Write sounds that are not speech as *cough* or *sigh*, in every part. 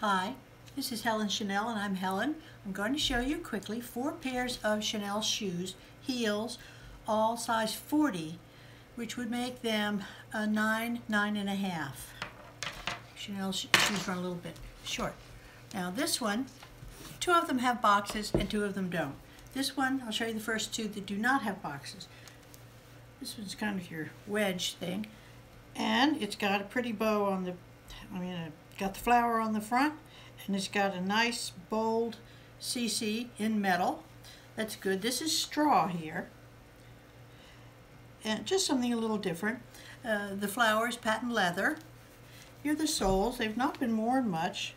Hi, this is Helen Chanel and I'm Helen. I'm going to show you quickly four pairs of Chanel shoes, heels, all size 40, which would make them a nine, nine and a half. Chanel shoes run a little bit short. Now this one, two of them have boxes and two of them don't. This one, I'll show you the first two that do not have boxes. This one's kind of your wedge thing. And it's got a pretty bow on the, I mean, it got the flower on the front, and it's got a nice bold CC in metal. That's good. This is straw here. And just something a little different. Uh, the flowers, patent leather. Here are the soles. They've not been worn much.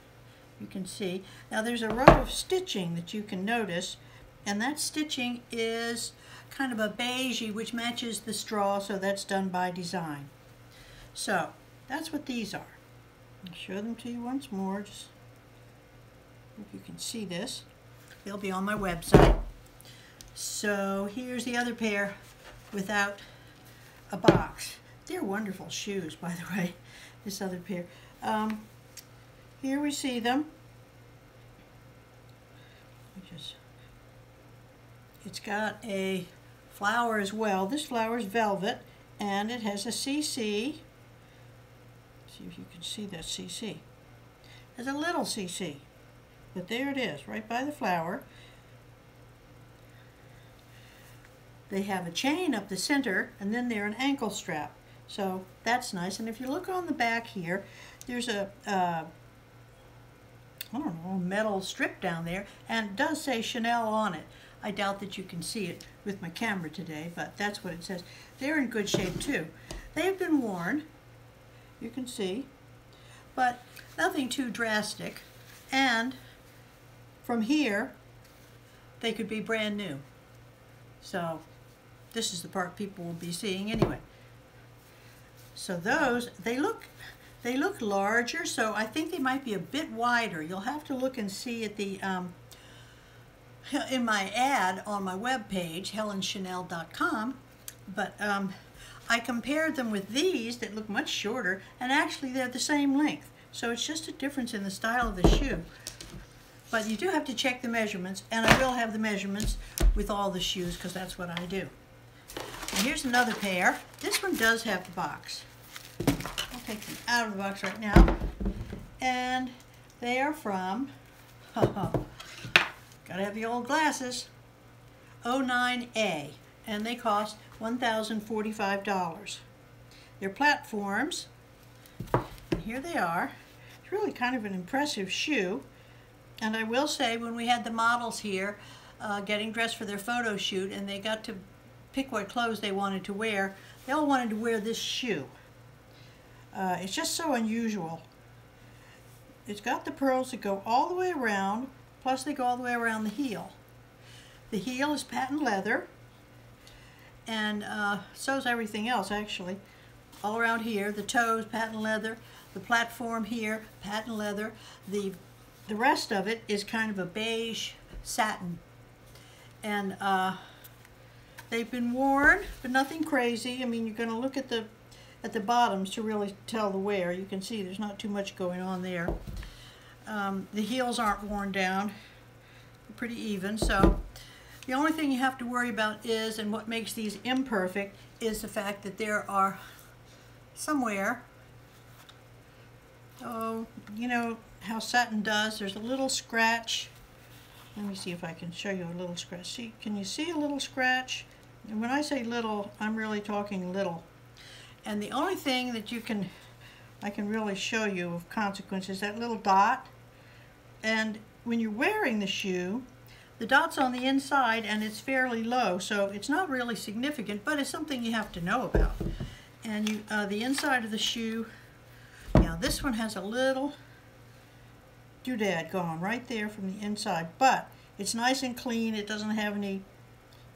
You can see. Now there's a row of stitching that you can notice. And that stitching is kind of a beigey, which matches the straw, so that's done by design. So that's what these are. I'll show them to you once more. Just hope you can see this. They'll be on my website. So here's the other pair without a box. They're wonderful shoes, by the way, this other pair. Um, here we see them. Just, it's got a flower as well. This flower is velvet, and it has a CC See if you can see that CC. There's a little CC, but there it is, right by the flower. They have a chain up the center, and then they're an ankle strap. So that's nice. And if you look on the back here, there's a, uh, I don't know, metal strip down there, and it does say Chanel on it. I doubt that you can see it with my camera today, but that's what it says. They're in good shape too. They've been worn you can see, but nothing too drastic. And from here, they could be brand new. So this is the part people will be seeing anyway. So those, they look, they look larger, so I think they might be a bit wider. You'll have to look and see at the, um, in my ad on my webpage, HelenChanel.com, but um, I compared them with these that look much shorter, and actually they're the same length. So it's just a difference in the style of the shoe. But you do have to check the measurements, and I will have the measurements with all the shoes because that's what I do. And here's another pair. This one does have the box. I'll take them out of the box right now. And they are from, *laughs* gotta have the old glasses, 09A and they cost $1,045. They're platforms, and here they are. It's really kind of an impressive shoe. And I will say, when we had the models here uh, getting dressed for their photo shoot, and they got to pick what clothes they wanted to wear, they all wanted to wear this shoe. Uh, it's just so unusual. It's got the pearls that go all the way around, plus they go all the way around the heel. The heel is patent leather and uh, so's everything else actually. All around here, the toes, patent leather, the platform here, patent leather. The, the rest of it is kind of a beige satin. And uh, they've been worn, but nothing crazy. I mean, you're going to look at the at the bottoms to really tell the wear. You can see there's not too much going on there. Um, the heels aren't worn down. They're pretty even, so the only thing you have to worry about is, and what makes these imperfect, is the fact that there are somewhere, oh, you know how satin does, there's a little scratch. Let me see if I can show you a little scratch. See, can you see a little scratch? And when I say little, I'm really talking little. And the only thing that you can, I can really show you of consequence is that little dot. And when you're wearing the shoe, the dot's on the inside and it's fairly low, so it's not really significant, but it's something you have to know about. And you, uh, the inside of the shoe, now this one has a little doodad gone right there from the inside, but it's nice and clean. It doesn't have any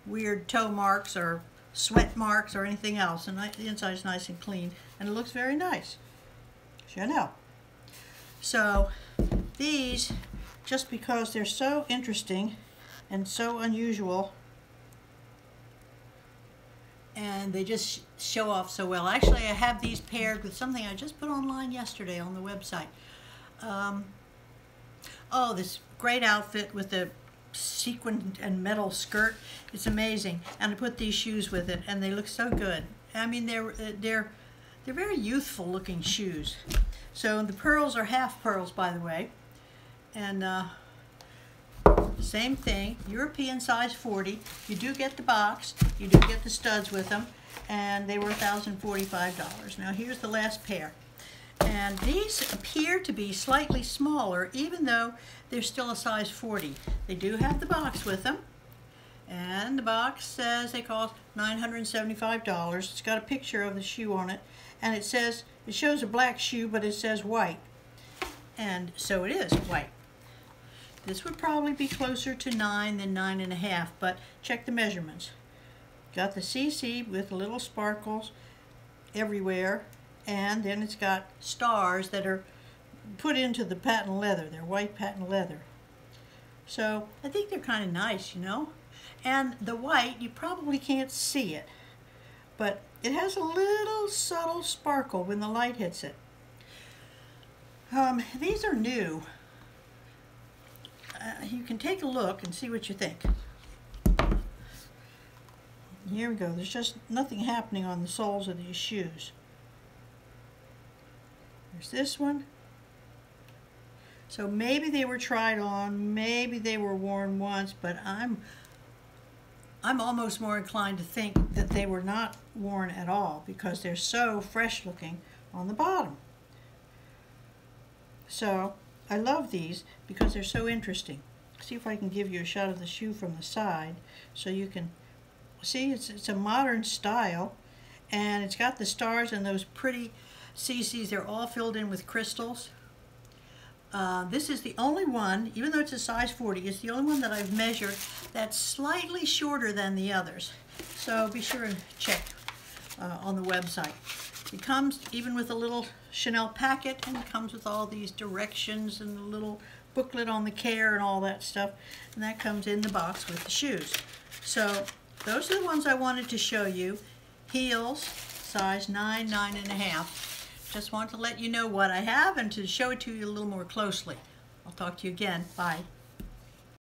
weird toe marks or sweat marks or anything else. And the inside is nice and clean, and it looks very nice. Chanel. So these, just because they're so interesting, and so unusual and they just show off so well. Actually, I have these paired with something I just put online yesterday on the website. Um, oh, this great outfit with the sequin and metal skirt. It's amazing. And I put these shoes with it, and they look so good. I mean, they're uh, they're they're very youthful looking shoes. So the pearls are half pearls, by the way, and uh, same thing. European size 40. You do get the box. You do get the studs with them, and they were $1,045. Now here's the last pair. And these appear to be slightly smaller, even though they're still a size 40. They do have the box with them. And the box says they cost $975. It's got a picture of the shoe on it. And it says, it shows a black shoe, but it says white. And so it is white. This would probably be closer to 9 than 9.5, but check the measurements. Got the CC with little sparkles everywhere and then it's got stars that are put into the patent leather. They're white patent leather. So I think they're kind of nice, you know. And the white, you probably can't see it, but it has a little subtle sparkle when the light hits it. Um, these are new. Uh, you can take a look and see what you think. Here we go. There's just nothing happening on the soles of these shoes. There's this one. So maybe they were tried on, maybe they were worn once, but I'm I'm almost more inclined to think that they were not worn at all because they're so fresh looking on the bottom. So I love these because they're so interesting. See if I can give you a shot of the shoe from the side so you can see it's, it's a modern style and it's got the stars and those pretty CCs, they're all filled in with crystals. Uh, this is the only one, even though it's a size 40, it's the only one that I've measured that's slightly shorter than the others. So be sure and check uh, on the website. It comes even with a little Chanel packet and it comes with all these directions and the little booklet on the care and all that stuff. And that comes in the box with the shoes. So those are the ones I wanted to show you. Heels, size 9, 9 and a half. Just want to let you know what I have and to show it to you a little more closely. I'll talk to you again. Bye.